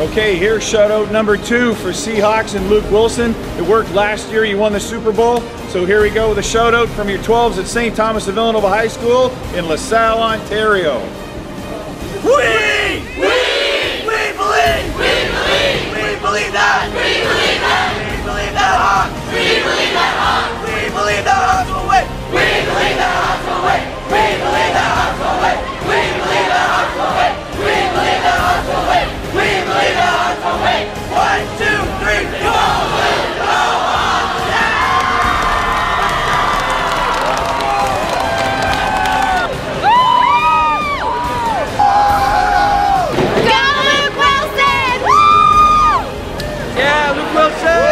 Okay, here's shutout number two for Seahawks and Luke Willson. It worked last year. You won the Super Bowl. So here we go with a shutout from your 12s at St. Thomas of Villanova High School in LaSalle, Ontario. We, Willson!